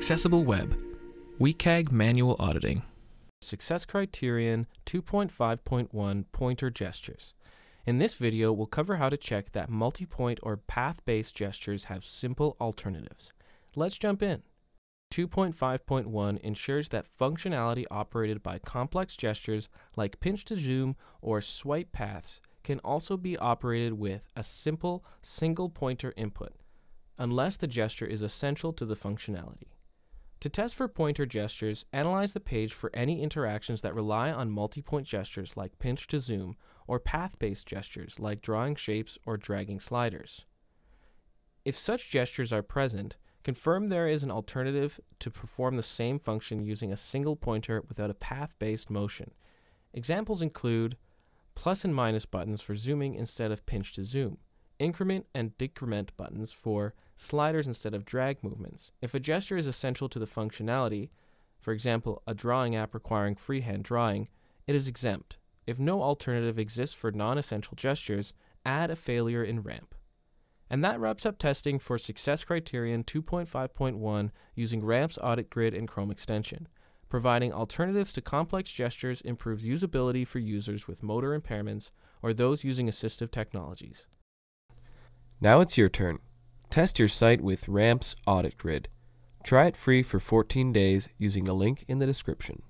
Accessible Web, WCAG Manual Auditing. Success Criterion 2.5.1 Pointer Gestures. In this video, we'll cover how to check that multi-point or path-based gestures have simple alternatives. Let's jump in. 2.5.1 ensures that functionality operated by complex gestures like pinch to zoom or swipe paths can also be operated with a simple single pointer input, unless the gesture is essential to the functionality. To test for pointer gestures, analyze the page for any interactions that rely on multi-point gestures like pinch to zoom or path-based gestures like drawing shapes or dragging sliders. If such gestures are present, confirm there is an alternative to perform the same function using a single pointer without a path-based motion. Examples include plus and minus buttons for zooming instead of pinch to zoom, increment and decrement buttons for sliders instead of drag movements. If a gesture is essential to the functionality, for example, a drawing app requiring freehand drawing, it is exempt. If no alternative exists for non-essential gestures, add a failure in RAMP. And that wraps up testing for Success Criterion 2.5.1 using RAMP's audit grid and Chrome extension. Providing alternatives to complex gestures improves usability for users with motor impairments or those using assistive technologies. Now it's your turn. Test your site with RAMP's Audit Grid. Try it free for 14 days using the link in the description.